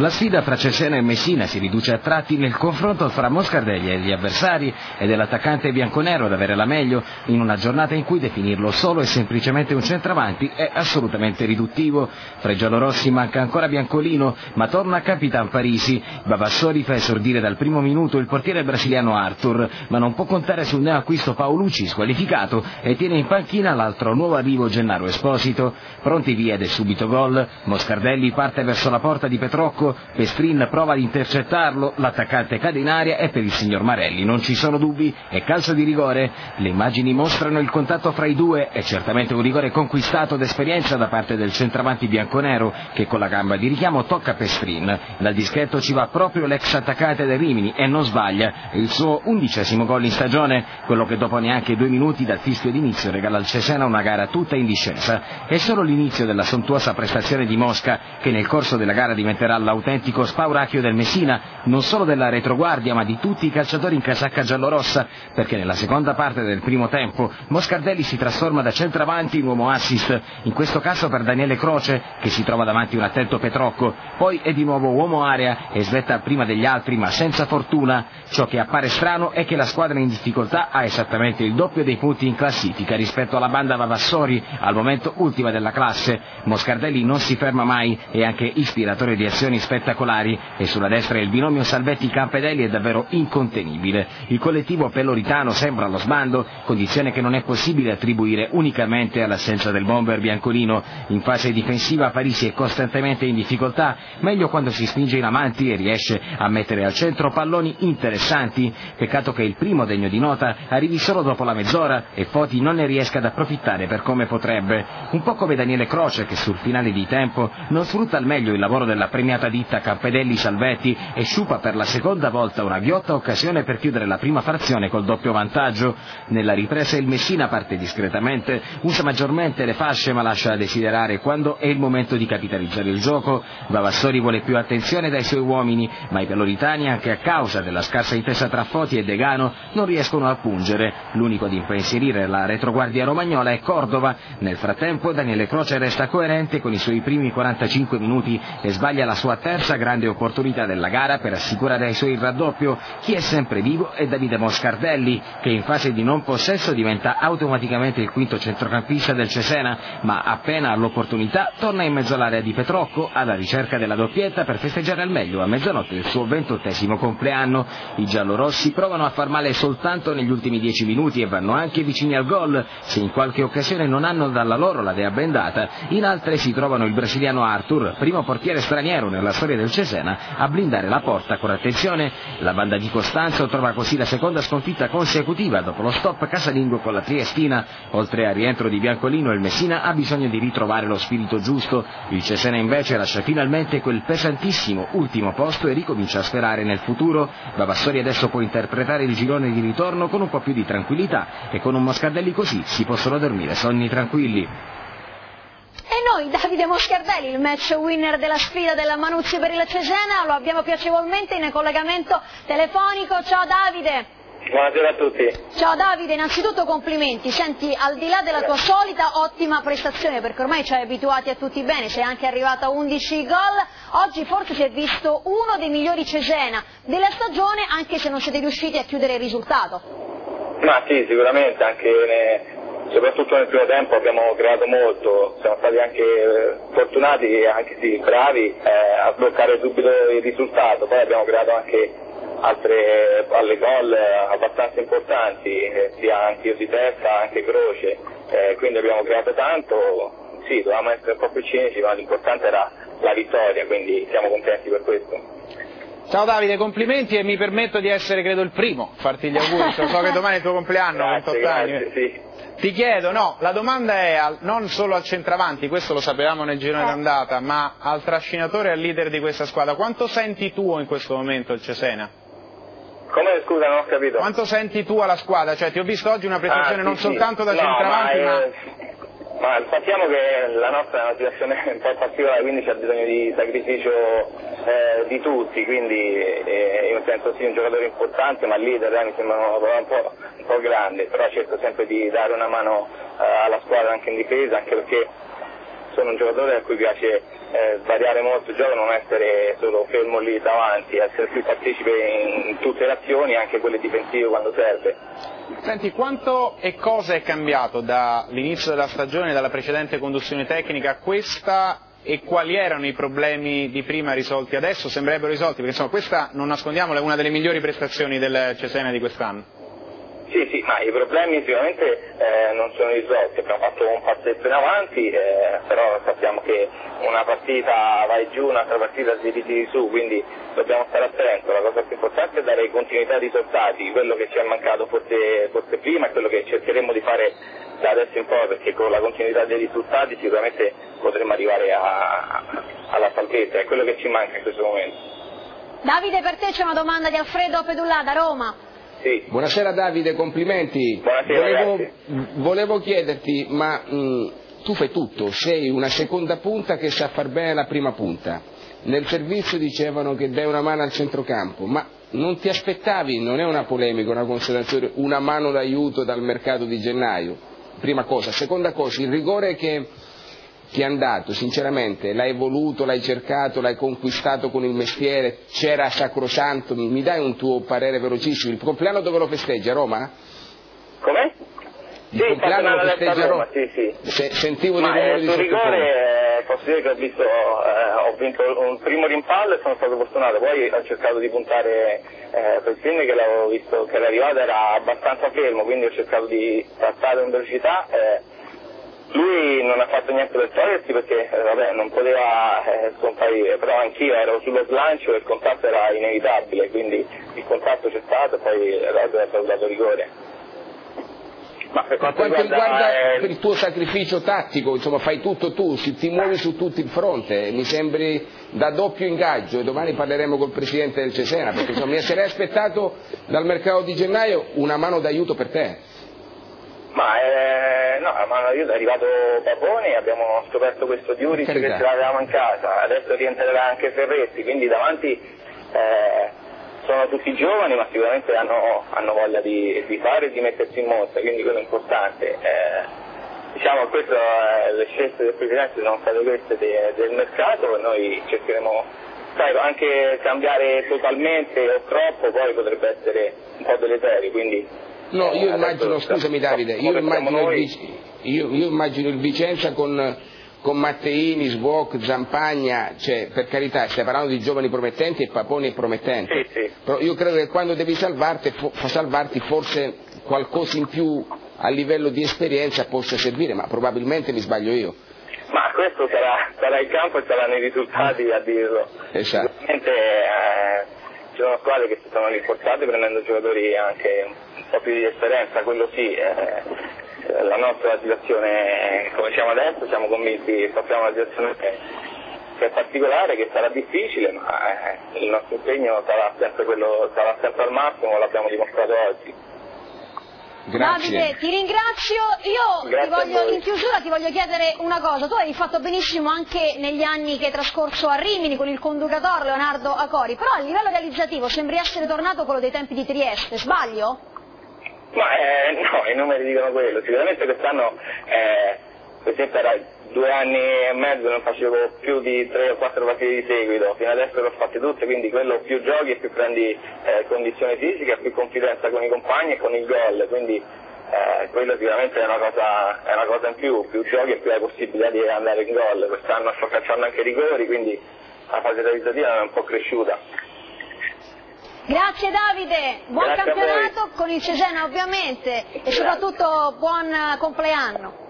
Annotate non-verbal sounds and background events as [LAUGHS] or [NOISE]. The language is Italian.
La sfida fra Cesena e Messina si riduce a tratti nel confronto fra Moscardelli e gli avversari ed è l'attaccante bianconero ad avere la meglio in una giornata in cui definirlo solo e semplicemente un centravanti è assolutamente riduttivo. Fra i giallorossi manca ancora Biancolino, ma torna Capitan Parisi. Bavassori fa esordire dal primo minuto il portiere brasiliano Arthur, ma non può contare sul neoacquisto Paolucci squalificato e tiene in panchina l'altro nuovo arrivo Gennaro Esposito. Pronti via ed è subito gol. Moscardelli parte verso la porta di Petrocco Pestrin prova ad intercettarlo, l'attaccante cade in aria e per il signor Marelli non ci sono dubbi, è calcio di rigore. Le immagini mostrano il contatto fra i due, è certamente un rigore conquistato d'esperienza da parte del centravanti bianconero che con la gamba di richiamo tocca Pestrin. Dal dischetto ci va proprio l'ex attaccante del Rimini e non sbaglia, il suo undicesimo gol in stagione, quello che dopo neanche due minuti dal fischio d'inizio regala al Cesena una gara tutta in discesa. È solo l'inizio della sontuosa prestazione di Mosca che nel corso della gara diventerà la l'autentico spauracchio del Messina, non solo della retroguardia ma di tutti i calciatori in casacca giallorossa, perché nella seconda parte del primo tempo Moscardelli si trasforma da centravanti in uomo assist, in questo caso per Daniele Croce che si trova davanti un attento Petrocco, poi è di nuovo uomo area e svetta prima degli altri ma senza fortuna. Ciò che appare strano è che la squadra in difficoltà ha esattamente il doppio dei punti in classifica rispetto alla banda Vavassori, al momento ultima della classe. Moscardelli non si ferma mai, è anche ispiratore di azioni spettacolari e sulla destra il binomio Salvetti-Campedelli è davvero incontenibile. Il collettivo peloritano sembra allo sbando, condizione che non è possibile attribuire unicamente all'assenza del bomber biancolino. In fase difensiva Parisi è costantemente in difficoltà, meglio quando si spinge in avanti e riesce a mettere al centro palloni interessanti. Peccato che il primo degno di nota arrivi solo dopo la mezz'ora e Foti non ne riesca ad approfittare per come potrebbe. Un po' come Daniele Croce che sul finale di tempo non sfrutta al meglio il lavoro della premiata ditta Campedelli Salvetti e sciupa per la seconda volta una ghiotta occasione per chiudere la prima frazione col doppio vantaggio. Nella ripresa il Messina parte discretamente, usa maggiormente le fasce ma lascia a desiderare quando è il momento di capitalizzare il gioco. Vavassori vuole più attenzione dai suoi uomini, ma i peloritani, anche a causa della scarsa intesa tra Foti e Degano, non riescono a pungere. L'unico ad impensierire la retroguardia romagnola è Cordova. Nel frattempo Daniele Croce resta coerente con i suoi primi 45 minuti e sbaglia la sua terza grande opportunità della gara per assicurare ai suoi il raddoppio. Chi è sempre vivo è Davide Moscardelli, che in fase di non possesso diventa automaticamente il quinto centrocampista del Cesena, ma appena ha l'opportunità torna in mezzo all'area di Petrocco alla ricerca della doppietta per festeggiare al meglio a mezzanotte il suo ventottesimo compleanno. I giallorossi provano a far male soltanto negli ultimi dieci minuti e vanno anche vicini al gol, se in qualche occasione non hanno dalla loro la dea bendata, in altre si trovano il brasiliano Arthur, primo portiere straniero nella storia del Cesena, a blindare la porta con attenzione. La banda di Costanzo trova così la seconda sconfitta consecutiva dopo lo stop casalingo con la Triestina. Oltre al rientro di Biancolino, il Messina ha bisogno di ritrovare lo spirito giusto. Il Cesena invece lascia finalmente quel pesantissimo ultimo posto e ricomincia a sperare nel futuro. Bavassori adesso può interpretare il girone di ritorno con un po' più di tranquillità e con un Moscardelli così si possono dormire sonni tranquilli. Noi, Davide Moscardelli, il match winner della sfida della Manuzzi per il Cesena, lo abbiamo piacevolmente in collegamento telefonico. Ciao Davide! Buonasera a tutti. Ciao Davide, innanzitutto complimenti. Senti, al di là della tua solita ottima prestazione, perché ormai ci hai abituati a tutti bene, sei anche arrivato a 11 gol, oggi forse si è visto uno dei migliori Cesena della stagione, anche se non siete riusciti a chiudere il risultato. Ma sì, sicuramente, anche ne soprattutto nel primo tempo abbiamo creato molto, siamo stati anche eh, fortunati e anche sì, bravi eh, a sbloccare subito il risultato, poi abbiamo creato anche altre palle gol abbastanza importanti, eh, sia anche di testa, anche croce, eh, quindi abbiamo creato tanto, sì, dovevamo essere un po' più cinesi, ma l'importante era la vittoria, quindi siamo contenti per questo. Ciao Davide, complimenti e mi permetto di essere credo il primo a farti gli auguri, so che [LAUGHS] domani è il tuo compleanno, grazie, 28 grazie, anni. Sì. Ti chiedo, no, la domanda è al, non solo al centravanti, questo lo sapevamo nel girone d'andata, ma al trascinatore e al leader di questa squadra. Quanto senti tuo in questo momento il Cesena? Come scusa, non ho capito. Quanto senti tu alla squadra? Cioè ti ho visto oggi una prestazione Ah, non sì, soltanto da sì. No, centravanti, ma... eh, ma sappiamo che la nostra è una situazione un po' particolare, quindi c'è bisogno di sacrificio eh, di tutti, quindi eh, io penso sia un giocatore importante, ma leader eh, mi sembra un po', un po' grande, però cerco sempre di dare una mano eh, alla squadra anche in difesa, anche perché sono un giocatore a cui piace eh, variare molto il gioco, non essere solo fermo lì davanti, essere più partecipe in tutte le azioni, anche quelle difensive quando serve. Senti, quanto e cosa è cambiato dall'inizio della stagione, dalla precedente conduzione tecnica a questa e quali erano i problemi di prima risolti adesso? Sembrerebbero risolti perché insomma questa, non nascondiamolo, è una delle migliori prestazioni del Cesena di quest'anno. Sì, sì, ma i problemi sicuramente eh, non sono risolti, abbiamo fatto un passetto in avanti, eh, però sappiamo che una partita vai giù, un'altra partita si ritiri su, quindi dobbiamo stare attenti, la cosa più importante è dare continuità ai risultati, quello che ci è mancato forse, forse prima e quello che cercheremo di fare da adesso in poi, perché con la continuità dei risultati sicuramente potremo arrivare a, alla salvezza, è quello che ci manca in questo momento. Davide, per te c'è una domanda di Alfredo Pedullà da Roma. Sì. Buonasera Davide, complimenti. Buonasera, volevo, volevo chiederti, ma mh, tu fai tutto, sei una seconda punta che sa far bene la prima punta. Nel servizio dicevano che dai una mano al centrocampo, ma non ti aspettavi, non è una polemica, una considerazione, una mano d'aiuto dal mercato di gennaio? Prima cosa. Seconda cosa, il rigore che ti è andato, sinceramente, l'hai voluto, l'hai cercato, l'hai conquistato con il mestiere, c'era sacrosanto, mi dai un tuo parere velocissimo? Il compleanno dove lo festeggi? A Roma? Come? Il sì, compleanno lo festeggi a Roma? Sì, sì. Se, sentivo Ma dei rumori eh, di rigore eh, posso dire che ho, visto, eh, ho vinto un primo rimpallo e sono stato fortunato, poi ho cercato di puntare eh, per Spin che l'avevo visto che l'arrivata era abbastanza fermo, quindi ho cercato di trattare in velocità. eh, lui non ha fatto niente per togliersi perché eh, vabbè, non poteva eh, scomparire, però anch'io ero sullo slancio e il contatto era inevitabile, quindi il contatto c'è stato e poi l'altro ha dato rigore. Ma per quanto, quanto riguarda eh, il tuo sacrificio tattico, insomma fai tutto tu, si- ti muovi su tutto il fronte, mi sembri da doppio ingaggio e domani parleremo col Presidente del Cesena, perché insomma, mi sarei aspettato dal mercato di gennaio una mano d'aiuto per te. Ma eh, io è arrivato Papone, abbiamo scoperto questo Diuric che ce l'avevamo in casa, adesso rientrerà anche Ferretti, quindi davanti eh, sono tutti giovani ma sicuramente hanno, hanno voglia di, di fare e di mettersi in mostra, quindi quello è importante. Eh, diciamo questo, eh, le scelte del Presidente sono state queste de- del mercato e noi cercheremo sai, anche cambiare totalmente o troppo poi potrebbe essere un po' deleterio, quindi No, io eh, immagino, adesso- scusami Davide, io immagino, il, io, io immagino il Vicenza con, con Matteini, Svoc, Zampagna, cioè per carità stai parlando di giovani promettenti e Paponi è promettente, Sì, sì. però io credo che quando devi salvarti, salvarti forse qualcosa in più a livello di esperienza possa servire, ma probabilmente mi sbaglio io. Ma questo sarà, sarà il campo e saranno i risultati a dirlo. Esatto. Sicuramente eh, ci sono squadre che si sono rinforzate prendendo giocatori anche po' più di esperienza, quello sì. eh, la nostra situazione, come siamo adesso, siamo convinti, sappiamo una situazione che, che è particolare, che sarà difficile, ma eh, il nostro impegno sarà sempre, quello, sarà sempre al massimo, l'abbiamo dimostrato oggi. Grazie. Davide, ti ringrazio. Io voglio- in chiusura ti voglio chiedere una cosa. Tu hai fatto benissimo anche negli anni che hai trascorso a Rimini con il conducatore Leonardo Acori, però a livello realizzativo sembri essere tornato quello dei tempi di Trieste, sbaglio? Ma eh, no, i numeri dicono quello, sicuramente quest'anno eh, per esempio era due anni e mezzo non facevo più di tre o quattro partite di seguito, fino adesso le ho fatte tutte, quindi quello più giochi e più prendi eh, condizione fisica, più confidenza con i compagni e con il gol, quindi eh, quello sicuramente è una, cosa, è una cosa in più, più giochi e più hai possibilità di andare in gol, quest'anno sto calciando anche i rigori, quindi la fase realizzativa è un po' cresciuta. Grazie Davide, buon Grazie campionato con il Cesena ovviamente e soprattutto buon eh, compleanno.